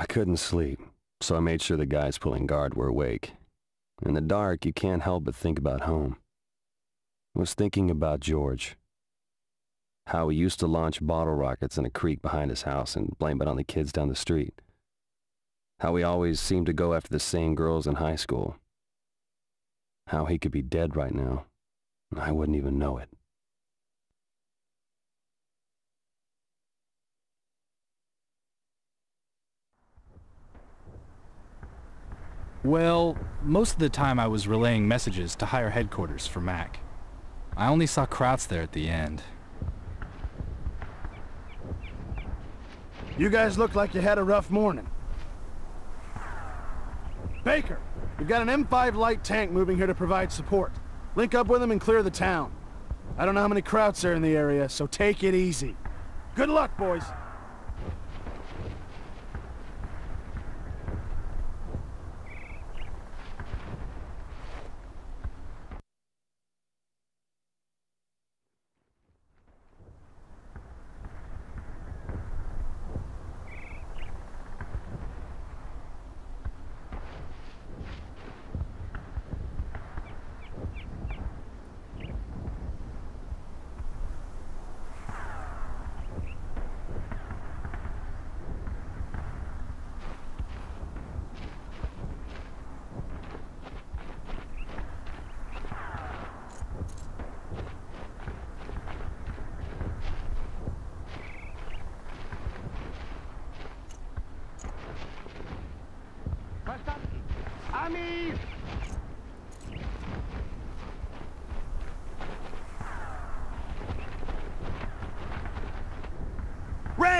I couldn't sleep, so I made sure the guys pulling guard were awake. In the dark, you can't help but think about home. I was thinking about George. How he used to launch bottle rockets in a creek behind his house and blame it on the kids down the street. How he always seemed to go after the same girls in high school. How he could be dead right now, and I wouldn't even know it. Well, most of the time I was relaying messages to higher headquarters for Mac. I only saw Krauts there at the end. You guys look like you had a rough morning. Baker, we've got an M5 light tank moving here to provide support. Link up with them and clear the town. I don't know how many Krauts are in the area, so take it easy. Good luck, boys.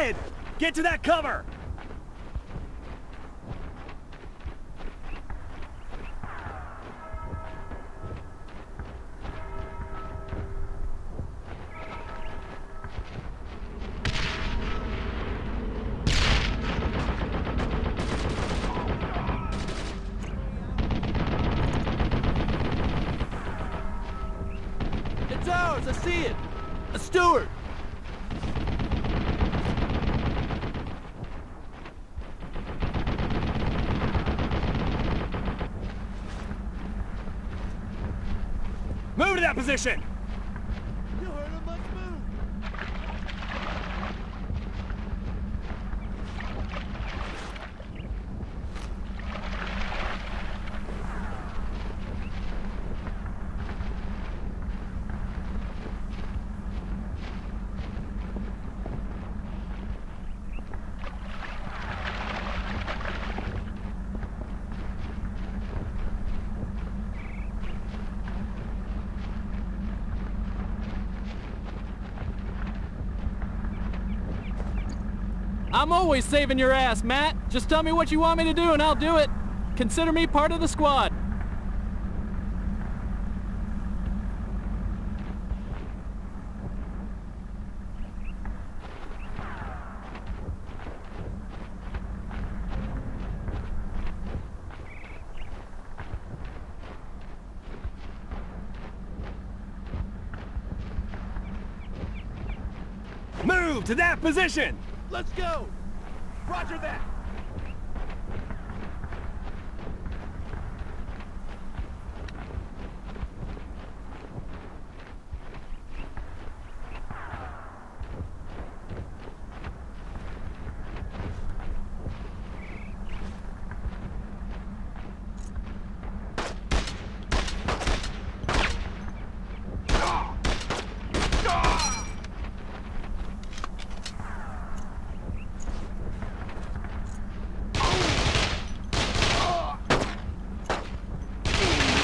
Red! Get to that cover! Position! I'm always saving your ass, Matt. Just tell me what you want me to do and I'll do it. Consider me part of the squad. Move to that position! Let's go! Roger that!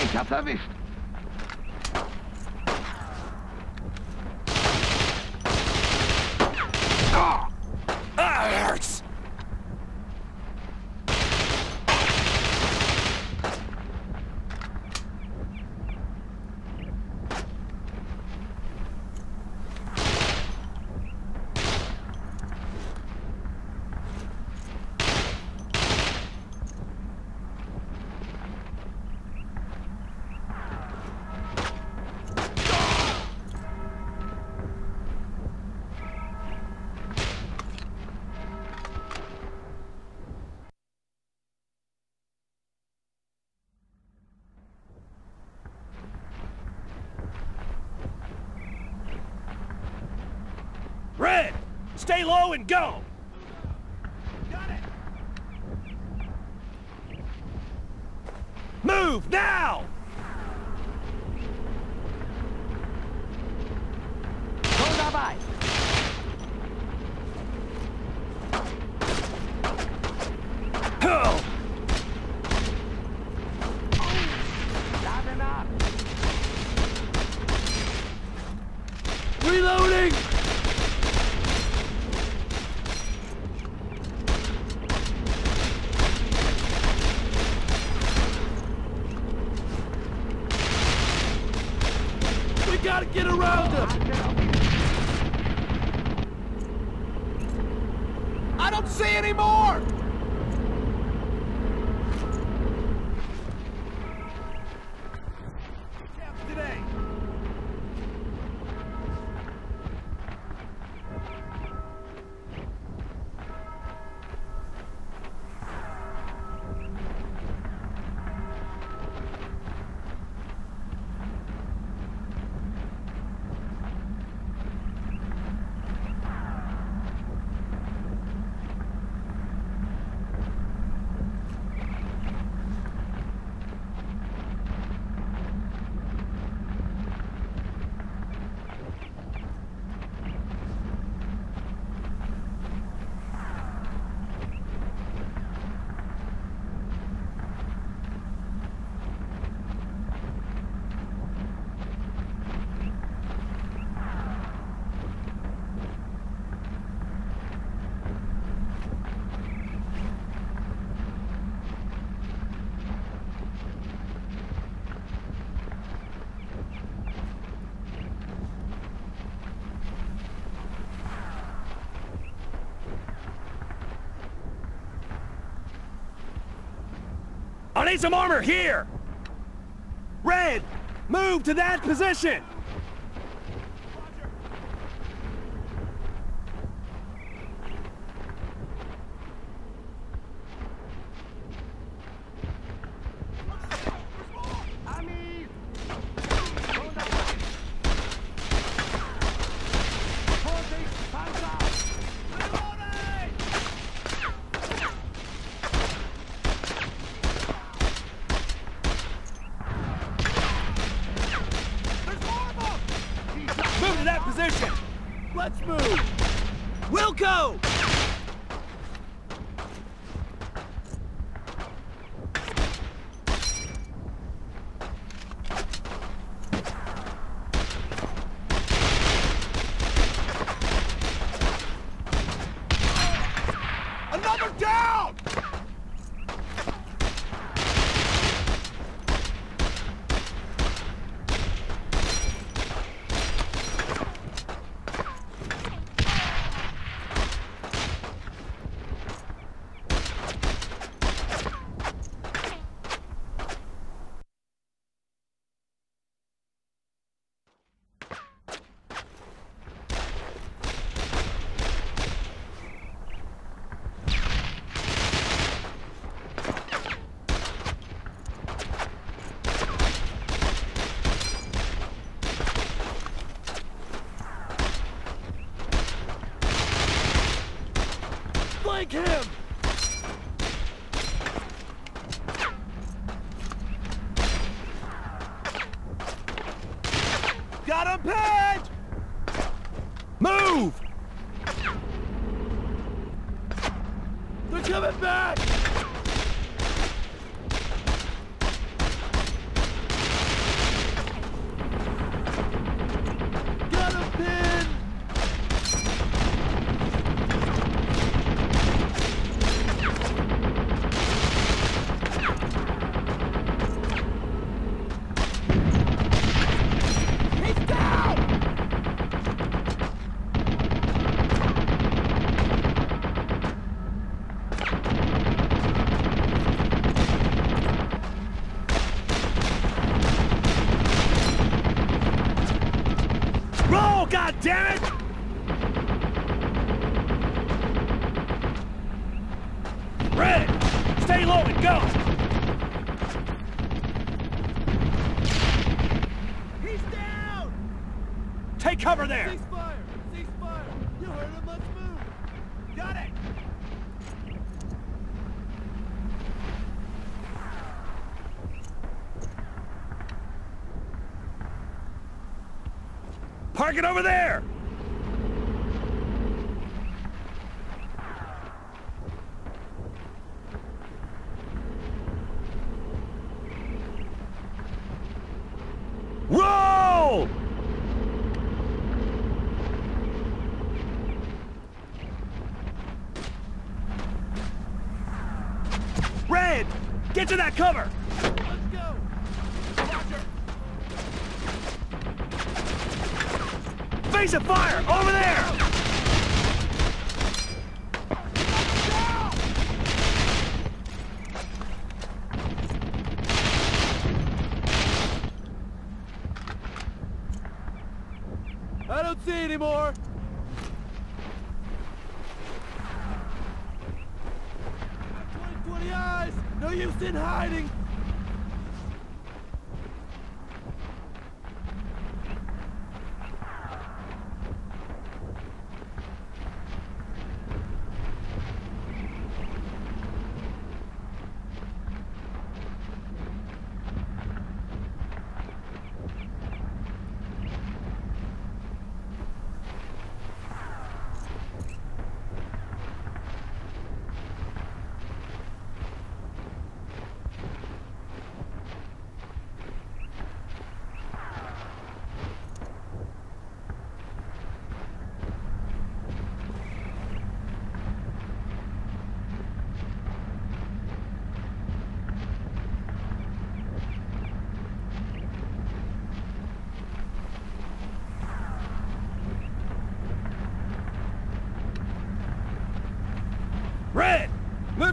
Ich hab's erwischt. Stay low and go! I need some armor here! Red, move to that position! Let's move! Wilco! Rampage! Move! They're coming back! Park it over there!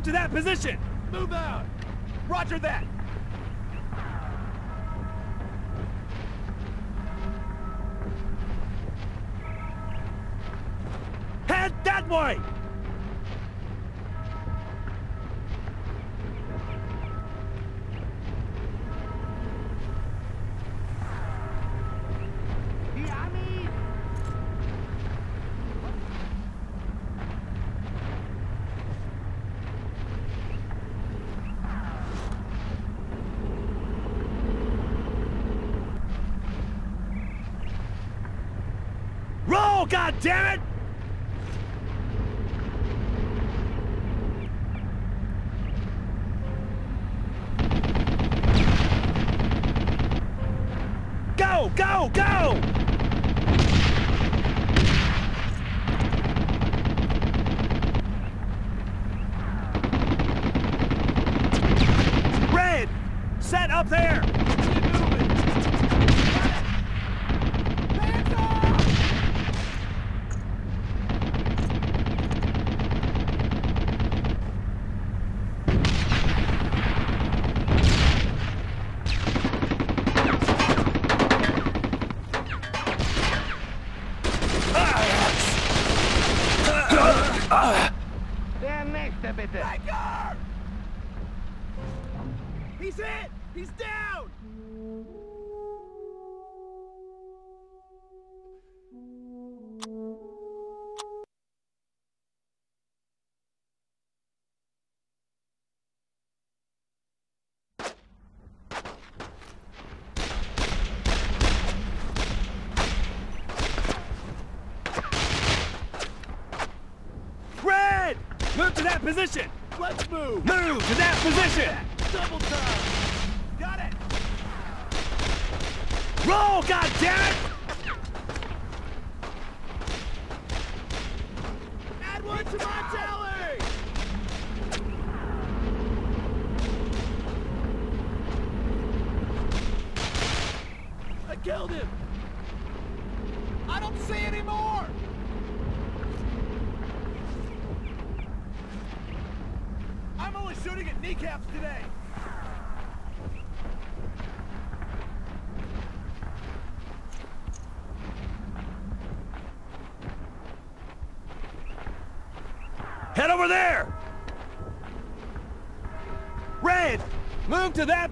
to that position! Move out! Roger that! go, God damn it! position. Let's move. Move to that position. Double time. Got it. Roll, goddammit!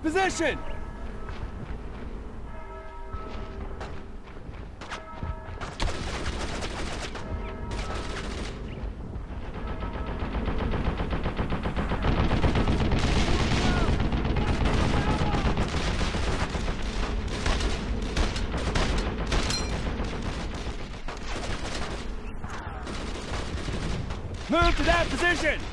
Position! Move to that position!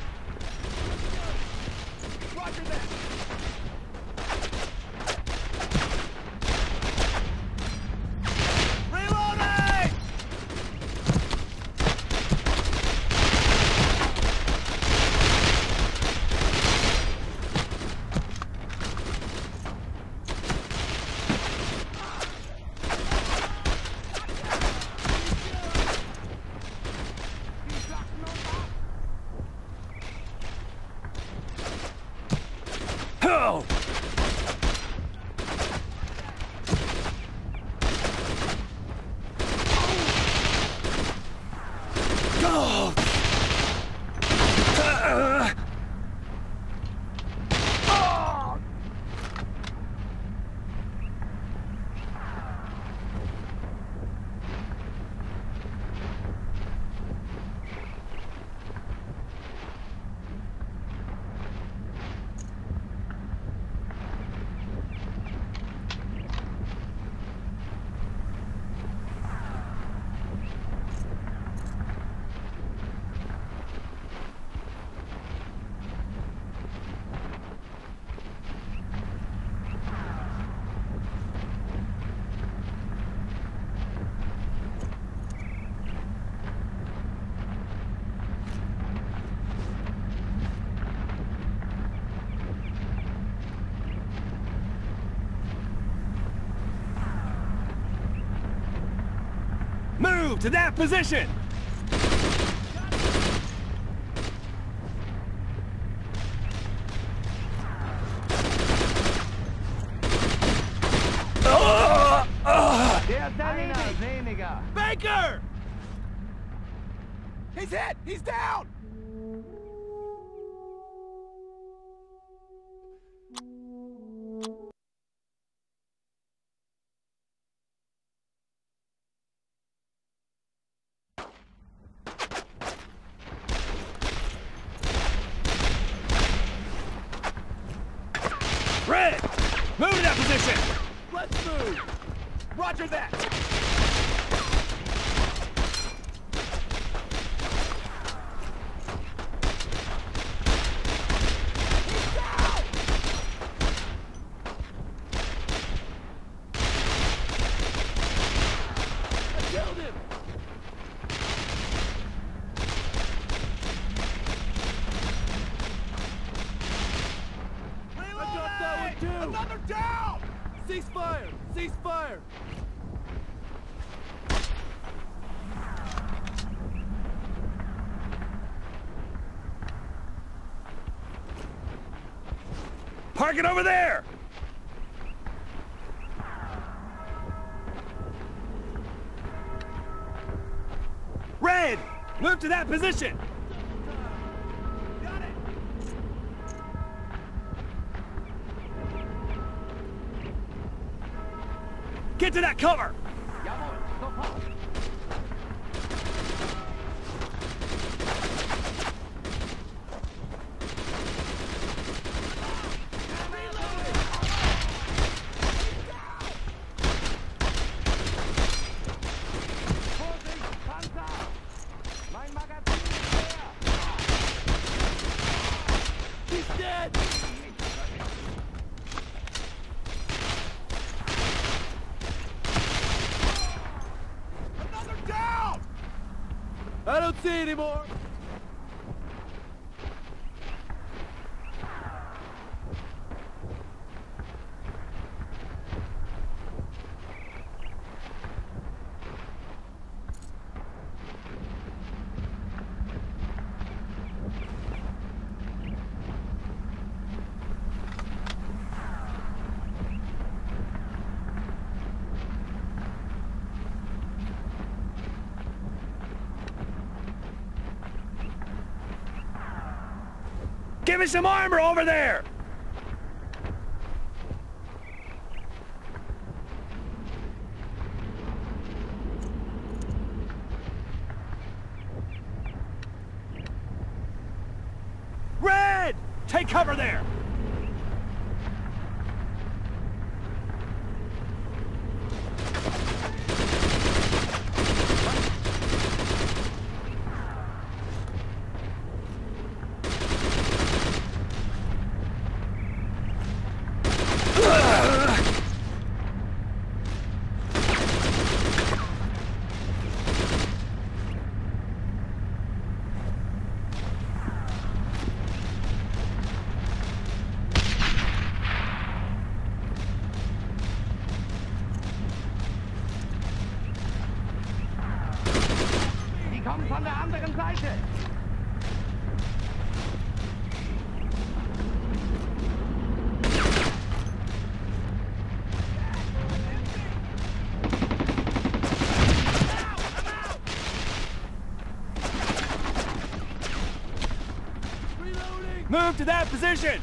to that position! that! Park over there! Red! Move to that position! Got it! Get to that cover! Give me some armor over there! Move to that position!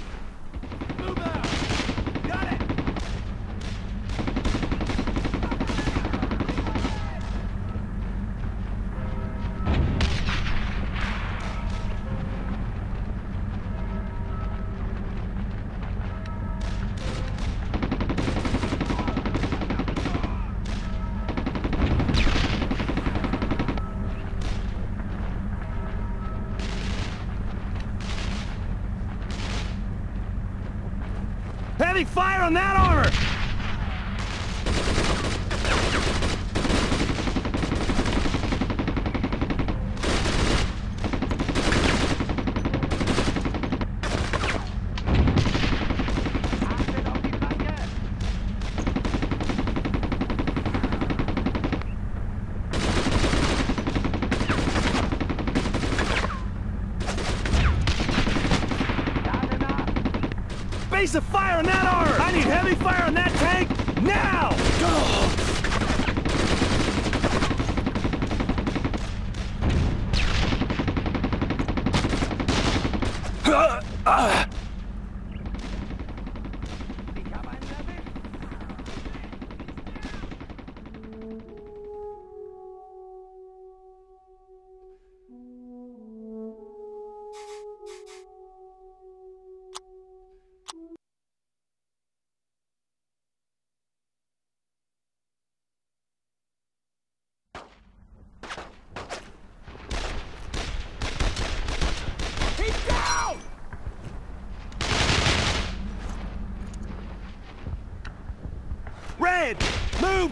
On that armor! Base of fire on that armor! I need heavy fire on that tank now! Ich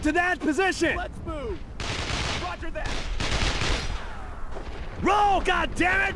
to that position! Let's move! Roger that! Roll, goddammit!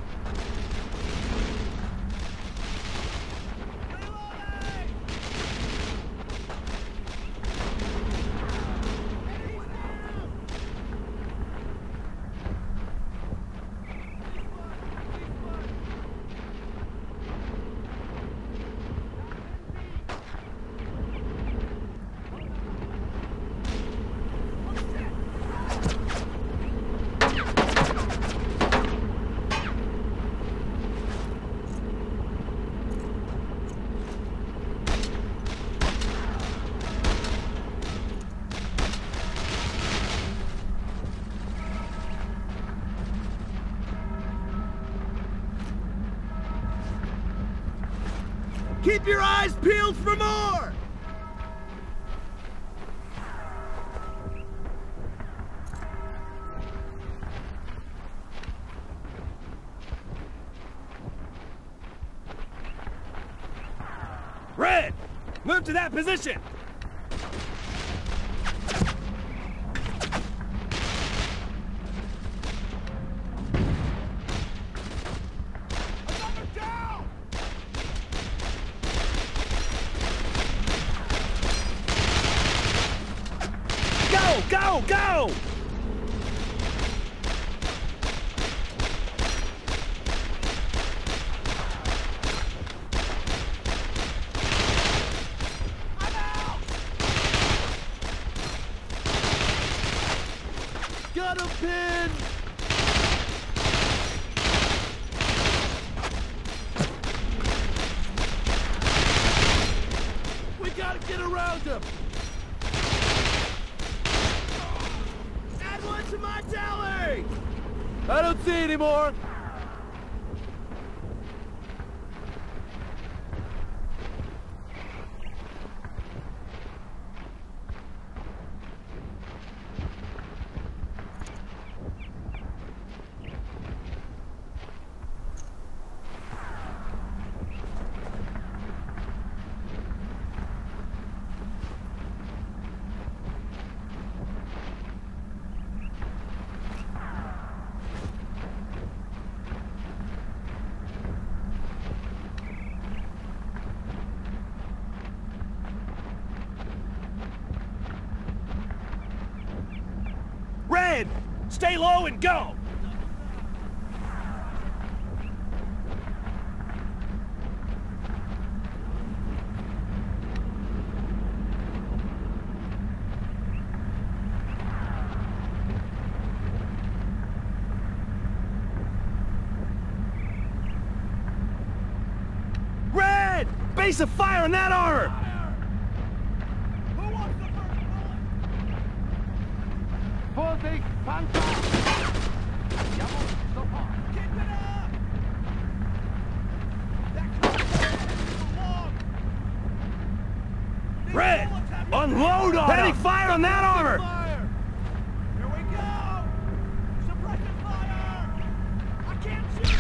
Keep your eyes peeled for more! Red, move to that position! Another down! Go, go, go! Got in! Stay low and go! Red! Base of fire on that armor! Red! Unload on Heading us. fire on that armor! Here we go! Fire! I can't shoot!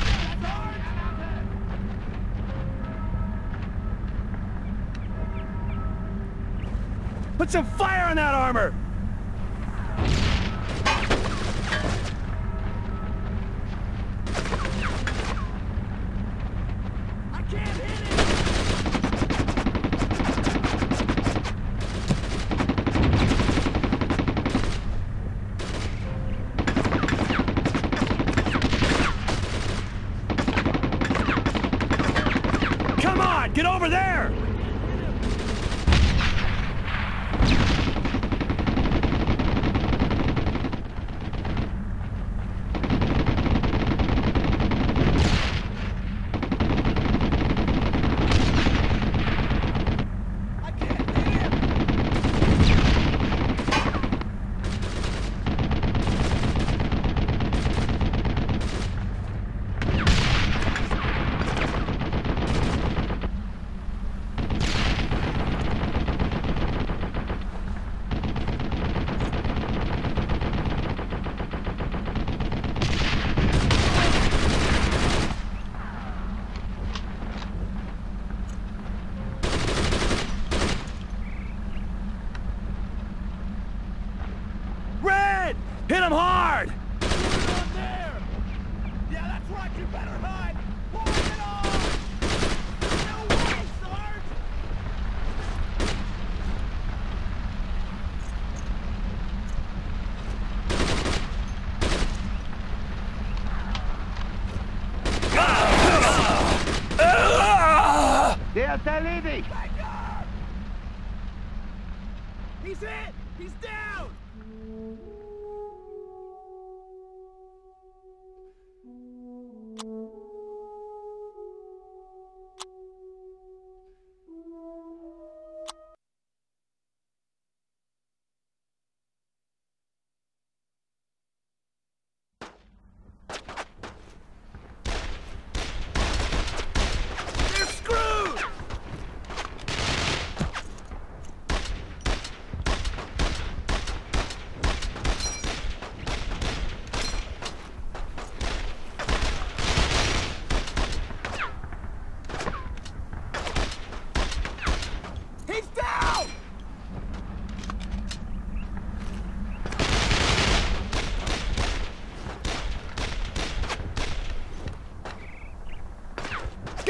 Put some fire on that armor! erledigt.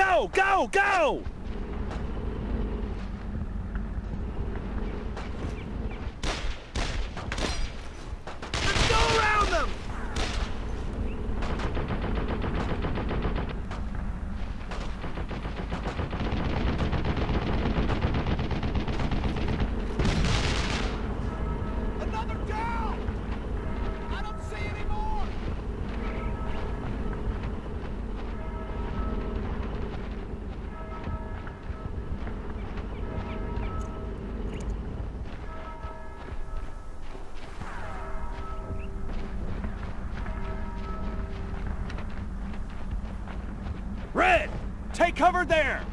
Go, go, go! cover there!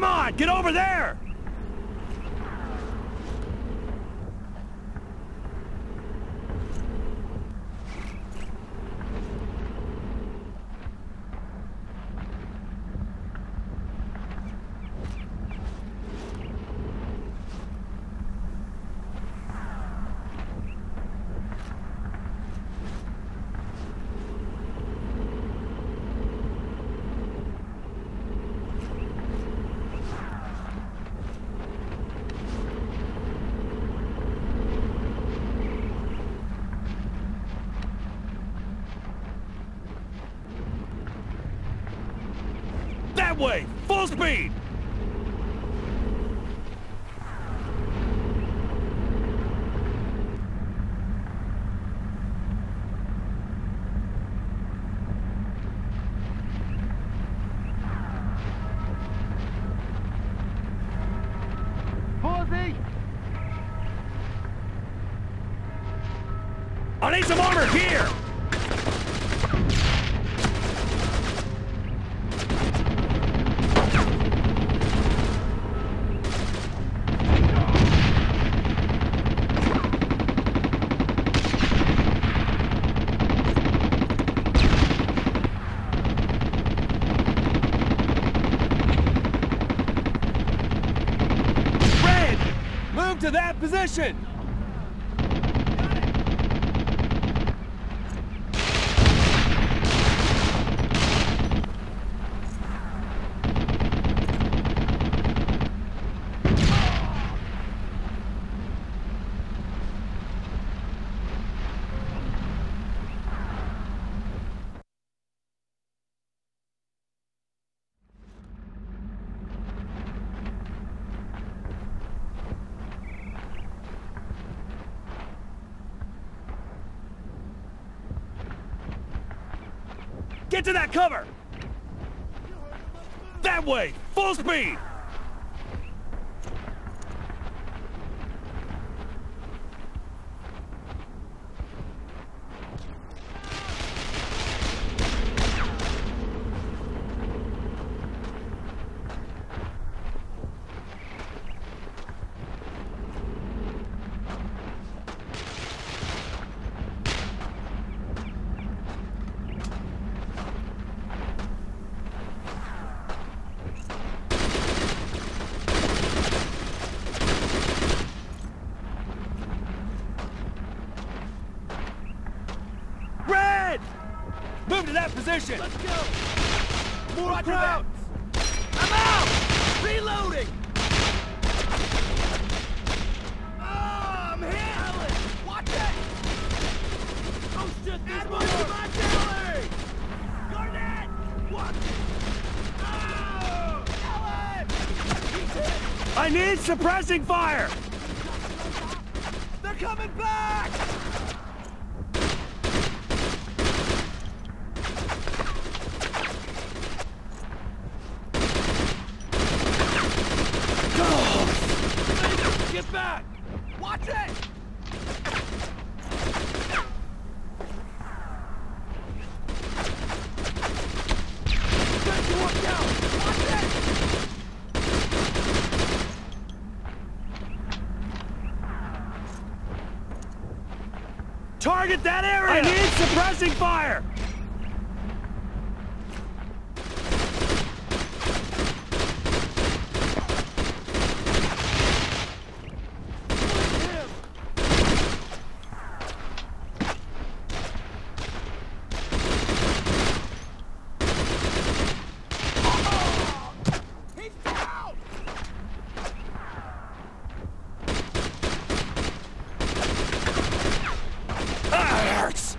Come on, get over there! That way! Full speed! Pussy! I need some armor here! Red! Move that position! Get to that cover! That way! Full speed! Red! Move to that position! Let's crowds! I'm out! Reloading! Oh, I'm hit! Watch it! Oh shit, there's more! my hit! I need suppressing fire! They're coming back! Get back! Watch it! Get to work down! Watch it! Target that area! I need suppressing fire! He's down! Ah, it hurts!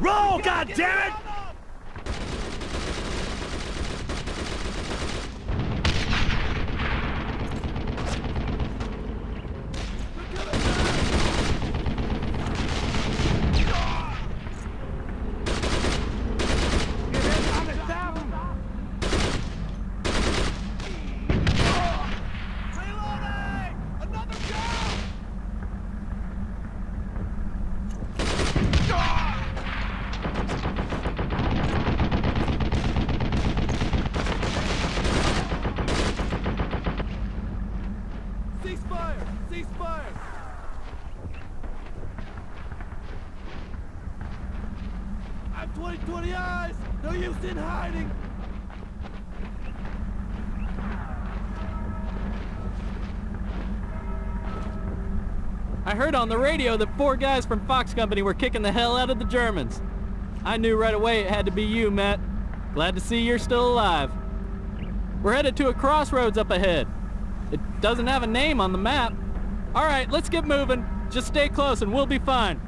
Roll, God damn it! Ceasefire! Ceasefire! I'm 2020 eyes! In hiding! I heard on the radio that four guys from Fox Company were kicking the hell out of the Germans. I knew right away it had to be you, Matt. Glad to see you're still alive. We're headed to a crossroads up ahead. It doesn't have a name on the map. All right, let's get moving. Just stay close and we'll be fine.